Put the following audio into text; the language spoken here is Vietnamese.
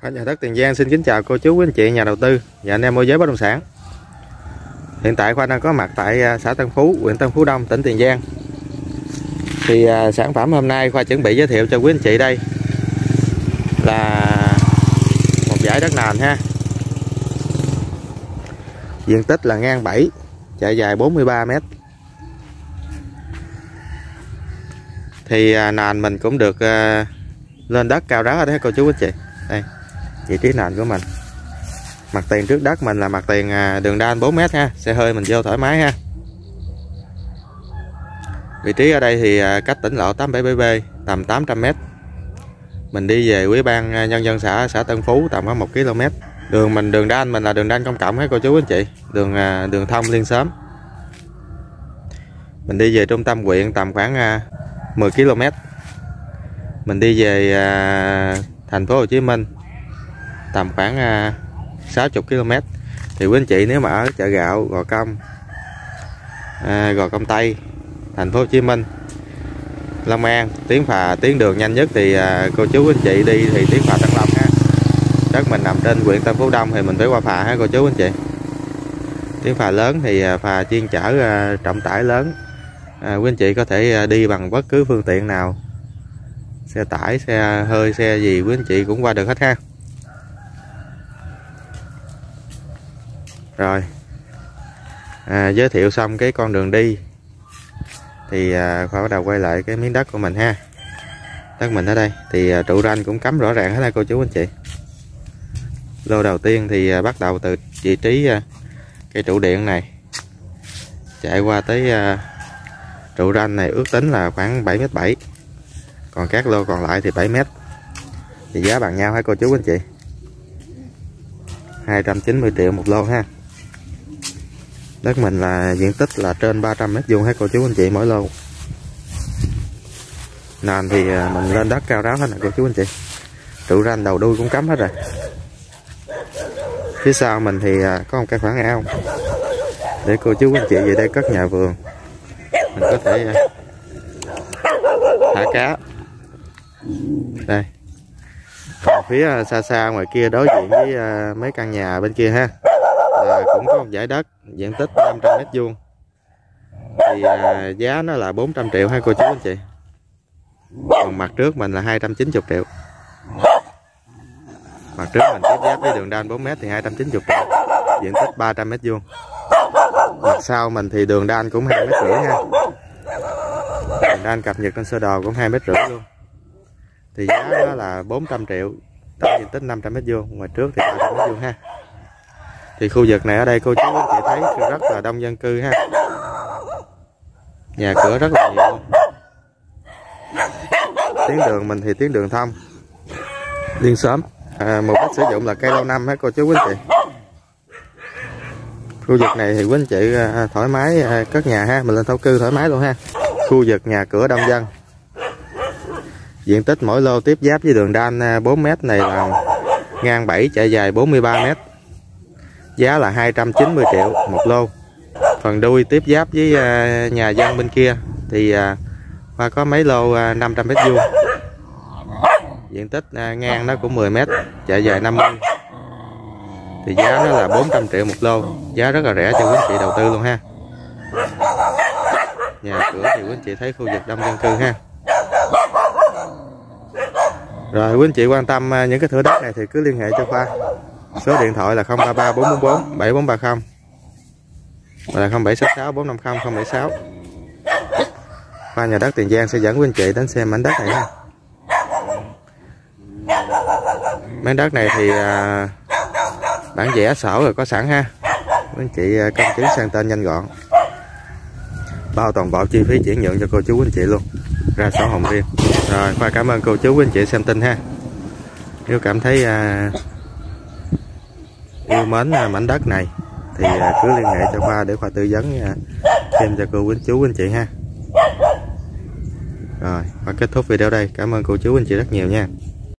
Ở nhà đất Tiền Giang xin kính chào cô chú quý anh chị nhà đầu tư và anh em môi giới bất động sản. Hiện tại Khoa đang có mặt tại à, xã Tân Phú, huyện Tân Phú Đông, tỉnh Tiền Giang. Thì à, sản phẩm hôm nay Khoa chuẩn bị giới thiệu cho quý anh chị đây là một giải đất nền ha. Diện tích là ngang 7, chạy dài 43 m. Thì à, nền mình cũng được à, lên đất cao ráo đấy cô chú anh chị. Đây vị trí nền của mình. Mặt tiền trước đất mình là mặt tiền à, đường đan 4m ha. Xe hơi mình vô thoải mái ha. Vị trí ở đây thì à, cách tỉnh lộ 87BB tầm 800m mình đi về quý ban à, nhân dân xã xã Tân Phú, tầm có 1 km đường mình, đường đan mình là đường đan công cộng hết, cô chú, anh chị. Đường đường thông liên xóm. Mình đi về trung tâm huyện tầm khoảng 10 km mình đi về thành phố Hồ Chí Minh tầm khoảng à, 60 km thì quý anh chị nếu mà ở chợ gạo Gò Công à, Gò Công Tây thành phố Hồ Chí Minh Long An tiến phà tiến đường nhanh nhất thì à, cô chú anh chị đi thì tiến phà Tân Long ha. Đất mình nằm trên huyện Tân Phú Đông thì mình phải qua phà ha cô chú anh chị. Tiến phà lớn thì à, phà chuyên chở à, trọng tải lớn. À, quý anh chị có thể à, đi bằng bất cứ phương tiện nào. Xe tải xe hơi xe gì quý anh chị cũng qua được hết ha. Rồi. À, giới thiệu xong cái con đường đi. Thì à, khoa bắt đầu quay lại cái miếng đất của mình ha. Đất mình ở đây. Thì à, trụ ranh cũng cắm rõ ràng hết đây cô chú anh chị. Lô đầu tiên thì à, bắt đầu từ vị trí à, cây trụ điện này. Chạy qua tới à, trụ ranh này ước tính là khoảng 7m7 còn các lô còn lại thì 7m thì giá bằng nhau hả cô chú anh chị. 290 triệu một lô ha đất mình là diện tích là trên 300 mét vuông hết, cô chú, anh chị, mỗi lô. Nền thì à, mình lên đất cao ráo hết nè, cô chú, anh chị. Trụ ranh đầu đuôi cũng cắm hết rồi. Phía sau mình thì à, có một cái khoảng ao. Để cô chú, anh chị về đây cất nhà vườn. Mình có thể à, thả cá. Đây. Còn phía xa xa ngoài kia đối diện với mấy căn nhà bên kia ha là cũng có một giải đất diện tích 500 mét vuông. Thì à, giá nó là 400 triệu hai cô chú anh chị. Còn mặt trước mình là 290 triệu. Mặt trước mình tiếp giáp với đường đan 4 mét thì 290 triệu. Diện tích 300 mét vuông. Mặt sau mình thì đường đan cũng hai mét rưỡi ha. Đường đan cập nhật trên sơ đồ cũng hai mét rưỡi luôn. Thì giá nó là 400 triệu tổng diện tích 500 mét vuông. Ngoài trước thì 300 mét vuông ha thì khu vực này ở đây cô chú anh chị thấy rất là đông dân cư ha. Nhà cửa rất là nhiều. Tuyến đường mình thì tuyến đường thông. Liên xóm. À, mục đích sử dụng là cây lâu năm hết cô chú anh chị khu vực này thì quý anh chị à, thoải mái à, cất nhà ha. Mình lên thổ cư thoải mái luôn ha. Khu vực nhà cửa đông dân. Diện tích mỗi lô tiếp giáp với đường đan 4m này là ngang 7 chạy dài 43m giá là 290 triệu một lô. Phần đuôi tiếp giáp với à, nhà dân bên kia thì và có mấy lô à, 500 mét vuông. Diện tích à, ngang nó cũng 10 mét, chạy dài 50 thì giá nó là 400 triệu một lô. Giá rất là rẻ cho quý anh chị đầu tư luôn ha. Nhà cửa thì quý anh chị thấy khu vực đông dân cư ha. Rồi quý anh chị quan tâm những cái thửa đất này thì cứ liên hệ cho Khoa số điện thoại là 033 444 7430 và là 0766 450 076 qua nhà đất Tiền Giang sẽ dẫn quý anh chị đến xem mảnh đất này ha. Mảnh đất này thì à, bản vẽ sổ rồi có sẵn ha. Quý anh chị à, công chứng sang tên nhanh gọn. Bao toàn bộ chi phí chuyển nhượng cho cô chú quý anh chị luôn. Ra sổ hồng riêng. Rồi khoa cảm ơn cô chú quý anh chị xem tin ha. Nếu cảm thấy à, yêu mến mảnh đất này. Thì à, cứ liên hệ cho Khoa để Khoa tư vấn thêm cho cô quý chú anh chị ha. Rồi và kết thúc video đây. Cảm ơn cô chú anh chị rất nhiều nha.